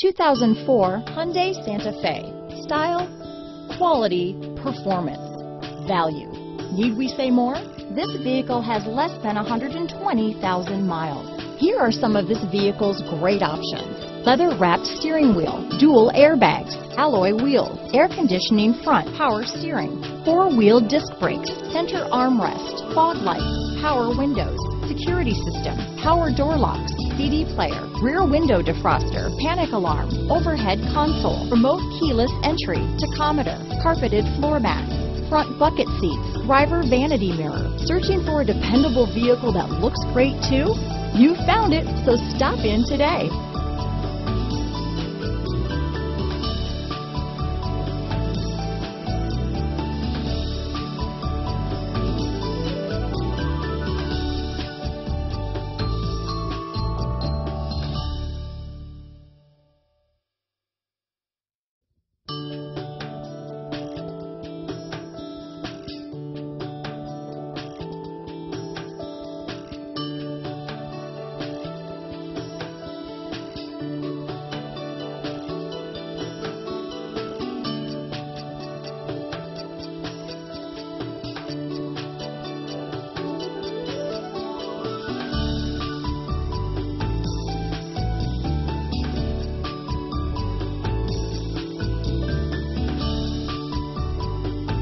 2004 Hyundai Santa Fe. Style, quality, performance, value. Need we say more? This vehicle has less than 120,000 miles. Here are some of this vehicle's great options. Leather wrapped steering wheel, dual airbags, alloy wheels, air conditioning front, power steering, four wheel disc brakes, center armrest, fog lights, power windows, security system, power door locks, CD player, rear window defroster, panic alarm, overhead console, remote keyless entry, tachometer, carpeted floor mats, front bucket seats, driver vanity mirror. Searching for a dependable vehicle that looks great too? You found it, so stop in today.